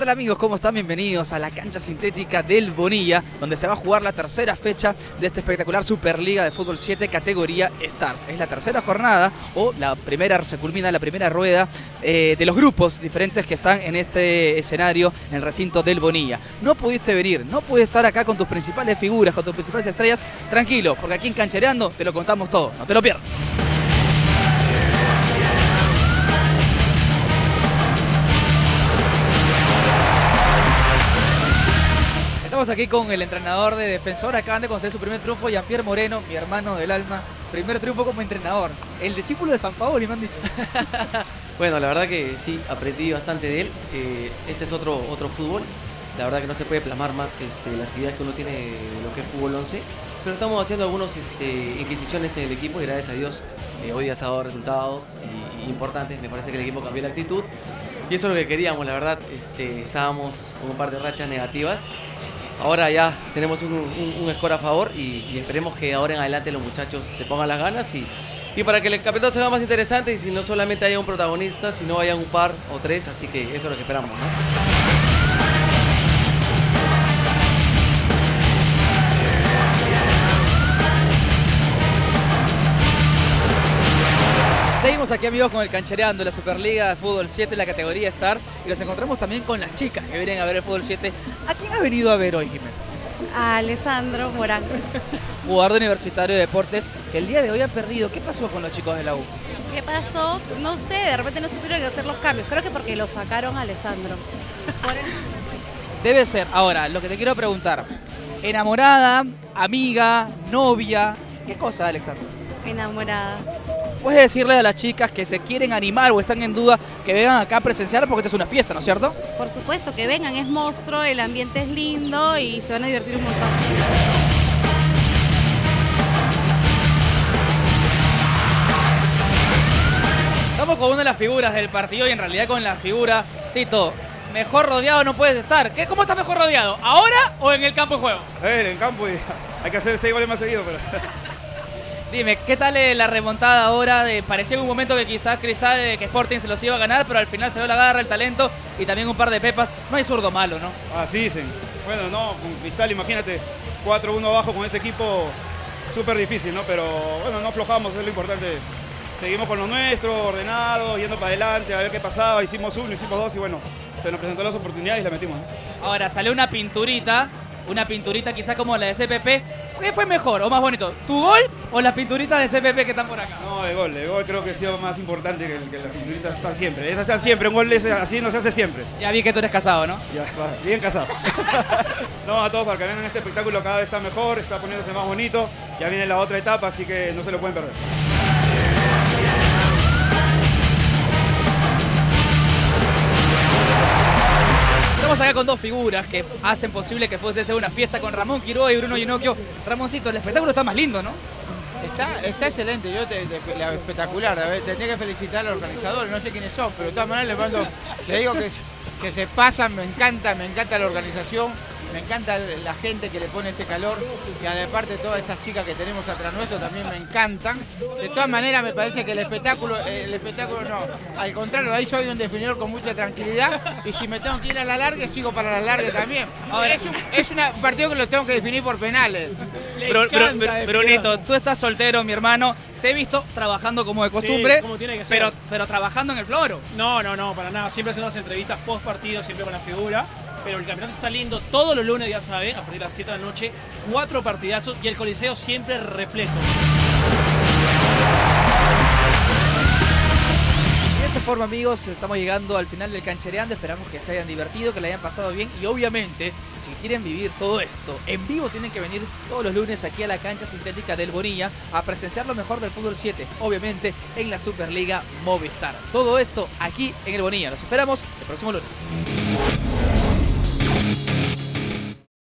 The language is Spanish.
tal amigos? ¿Cómo están? Bienvenidos a la cancha sintética del Bonilla, donde se va a jugar la tercera fecha de esta espectacular Superliga de Fútbol 7 categoría Stars. Es la tercera jornada o la primera, se culmina la primera rueda eh, de los grupos diferentes que están en este escenario, en el recinto del Bonilla. No pudiste venir, no pudiste estar acá con tus principales figuras, con tus principales estrellas, tranquilo, porque aquí en Canchereando te lo contamos todo, no te lo pierdas. Estamos aquí con el entrenador de defensor. Acaban de conseguir su primer triunfo, Jean-Pierre Moreno, mi hermano del alma. Primer triunfo como entrenador. El discípulo de San Paolo, me han dicho. bueno, la verdad que sí, aprendí bastante de él. Eh, este es otro, otro fútbol. La verdad que no se puede plasmar más este, las ideas que uno tiene de lo que es fútbol 11. Pero estamos haciendo algunas este, inquisiciones en el equipo y gracias a Dios eh, hoy ha dado resultados importantes. Me parece que el equipo cambió la actitud. Y eso es lo que queríamos, la verdad. Este, estábamos con un par de rachas negativas ahora ya tenemos un, score a favor y, esperemos que ahora en adelante los muchachos se pongan las ganas y, y para que el campeonato sea más interesante y si no solamente haya un protagonista, sino haya un par o tres, así que eso es lo que esperamos. Seguimos aquí amigos con el Canchereando, la Superliga de Fútbol 7, la categoría Star. Y nos encontramos también con las chicas que vienen a ver el Fútbol 7. ¿A quién ha venido a ver hoy, Jiménez? A Alessandro Morán. Jugador de Universitario de Deportes, que el día de hoy ha perdido. ¿Qué pasó con los chicos de la U? ¿Qué pasó? No sé, de repente no supieron hacer los cambios. Creo que porque lo sacaron a Alessandro. Debe ser. Ahora, lo que te quiero preguntar. ¿Enamorada, amiga, novia? ¿Qué cosa, Alexandro? Enamorada. Puedes decirle a las chicas que se quieren animar o están en duda que vengan acá a presenciar porque esta es una fiesta, ¿no es cierto? Por supuesto, que vengan, es monstruo, el ambiente es lindo y se van a divertir un montón. Estamos con una de las figuras del partido y en realidad con la figura, Tito, mejor rodeado no puedes estar. ¿Qué, ¿Cómo estás mejor rodeado? ¿Ahora o en el campo de juego? en el campo y hay que hacer seis goles más seguidos, pero... Dime, ¿qué tal eh, la remontada ahora? De, parecía en un momento que quizás Cristal, eh, que Sporting se los iba a ganar, pero al final se dio la garra, el talento y también un par de pepas. No hay zurdo malo, ¿no? Así dicen. Bueno, no, con Cristal, imagínate, 4-1 abajo con ese equipo, súper difícil, ¿no? Pero bueno, no aflojamos, es lo importante. Seguimos con lo nuestro, ordenados, yendo para adelante, a ver qué pasaba. Hicimos uno, hicimos dos y bueno, se nos presentó las oportunidades y la metimos. Ahora, salió una pinturita una pinturita quizás como la de CPP. ¿Qué fue mejor o más bonito? ¿Tu gol o las pinturitas de CPP que están por acá? No, el gol. El gol creo que ha sido más importante que, las pinturitas están siempre. Esas están siempre. Un gol así no se hace siempre. Ya vi que tú eres casado, ¿no? Ya, bien casado. no, a todos para que vean este espectáculo cada vez está mejor, está poniéndose más bonito. Ya viene la otra etapa, así que no se lo pueden perder. Estamos acá con dos figuras que hacen posible que fuese una fiesta con Ramón Quiroga y Bruno Ginocchio. Ramoncito, el espectáculo está más lindo, ¿no? Está, está excelente, yo te, espectacular. A ver, tendría que felicitar al organizador, no sé quiénes son, pero de todas maneras les mando, le digo que, que se pasan, me encanta, me encanta la organización me encanta la gente que le pone este calor, que aparte todas estas chicas que tenemos atrás nuestro también me encantan. De todas maneras me parece que el espectáculo, eh, el espectáculo no, al contrario, ahí soy un definidor con mucha tranquilidad y si me tengo que ir a la larga, sigo para la larga también. es, un, es un partido que lo tengo que definir por penales. Brunito, tú estás soltero, mi hermano. Te he visto trabajando como de costumbre, Pero, pero trabajando en el floro. No, no, no, para nada. Siempre haciendo las entrevistas post partido, siempre con la figura pero el campeonato está lindo todos los lunes, ya saben, a partir de las 7 de la noche, cuatro partidazos y el coliseo siempre repleto. Esta forma, amigos, estamos llegando al final del canchereando. Esperamos que se hayan divertido, que le hayan pasado bien. Y obviamente, si quieren vivir todo esto en vivo, tienen que venir todos los lunes aquí a la cancha sintética del Bonilla a presenciar lo mejor del fútbol 7. Obviamente, en la Superliga Movistar. Todo esto aquí en el Bonilla. Los esperamos el próximo lunes.